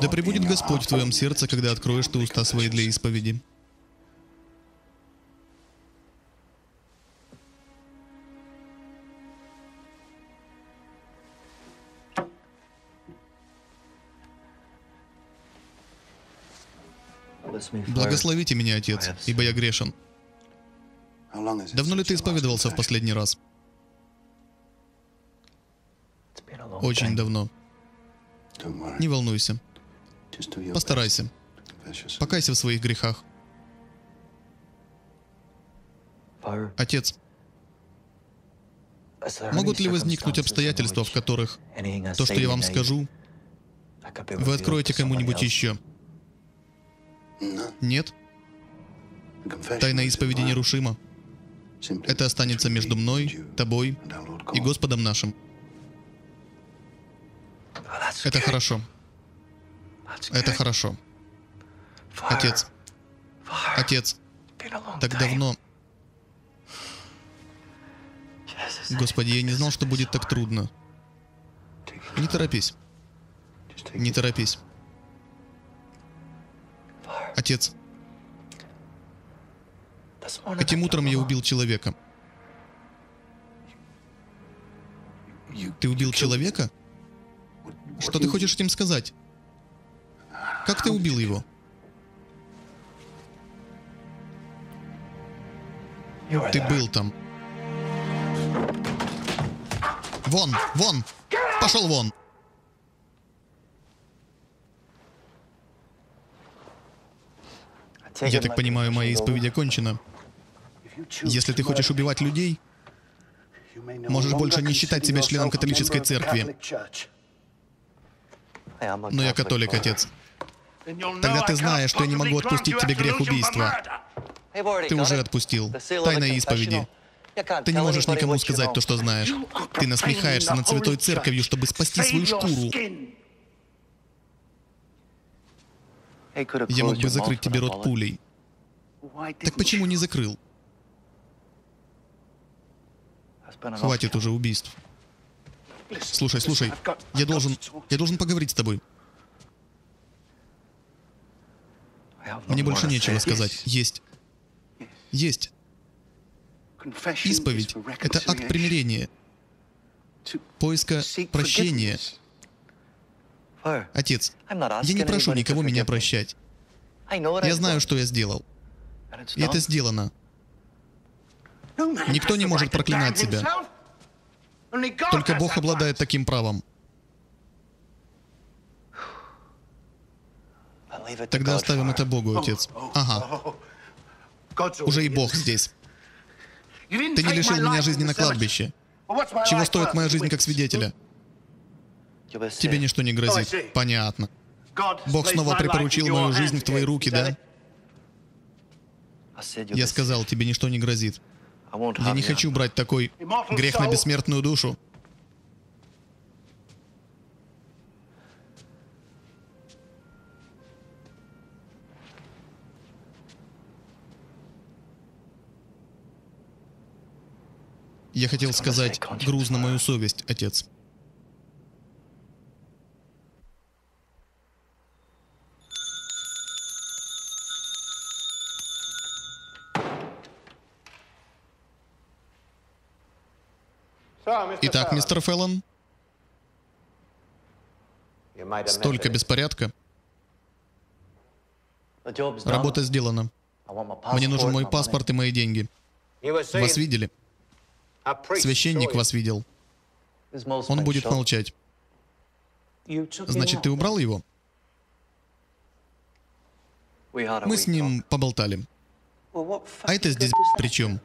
Да пребудет Господь в твоем сердце, когда откроешь ты уста свои для исповеди. Благословите меня, Отец, ибо я грешен. Давно ли ты исповедовался в последний раз? Очень давно. Не волнуйся. Постарайся. Покайся в своих грехах. Отец, могут ли возникнуть обстоятельства, в которых то, что я вам скажу, вы откроете кому-нибудь еще? Нет? Тайна исповеди нерушима. Это останется между мной, тобой и Господом нашим. Это хорошо. Это хорошо. Отец. Отец. Так давно. Господи, я не знал, что будет так трудно. Не торопись. Не торопись. Отец, этим утром я убил человека. Ты убил человека? Что ты хочешь этим сказать? Как ты убил его? Ты был там. Вон, вон! Пошел вон! Я так понимаю, моя исповедь окончена. Если ты хочешь убивать людей, можешь больше не считать себя членом католической церкви. Но я католик, отец. Тогда ты знаешь, что я не могу отпустить тебе грех убийства. Ты уже отпустил. Тайна исповеди. Ты не можешь никому сказать то, что знаешь. Ты насмехаешься над святой церковью, чтобы спасти свою шкуру. Я мог бы закрыть тебе рот пулей. Так почему не закрыл? Хватит уже убийств. Слушай, слушай, я должен, я должен поговорить с тобой. Мне больше нечего сказать. Есть. Есть. Исповедь — это акт примирения, поиска прощения. Отец, я не прошу никого меня прощать. Я знаю, что я сделал. И это сделано. Никто не может проклинать себя. Только Бог обладает таким правом. Тогда оставим это Богу, Отец. Ага. Уже и Бог здесь. Ты не лишил меня жизни на кладбище. Чего стоит моя жизнь как свидетеля? Тебе ничто не грозит. Понятно. Бог снова припоручил мою жизнь в твои руки, да? Я сказал, тебе ничто не грозит. Я не хочу брать такой грех на бессмертную душу. Я хотел сказать, груз на мою совесть, отец. Итак, мистер Феллон, столько беспорядка. Работа сделана. Мне нужен мой паспорт и мои деньги. Вас видели? Священник вас видел. Он будет молчать. Значит, ты убрал его? Мы с ним поболтали. А это здесь при чем?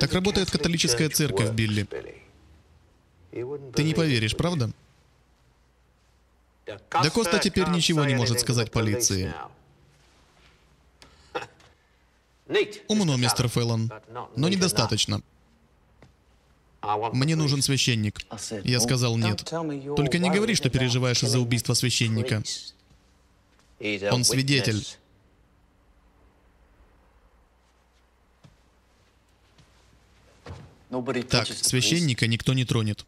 Так работает католическая церковь, Билли. Ты не поверишь, правда? Да Коста теперь ничего не может сказать полиции. Умно, мистер Фэллон, но недостаточно. Мне нужен священник. Я сказал нет. Только не говори, что переживаешь из-за убийства священника. Он свидетель. Так, священника никто не тронет.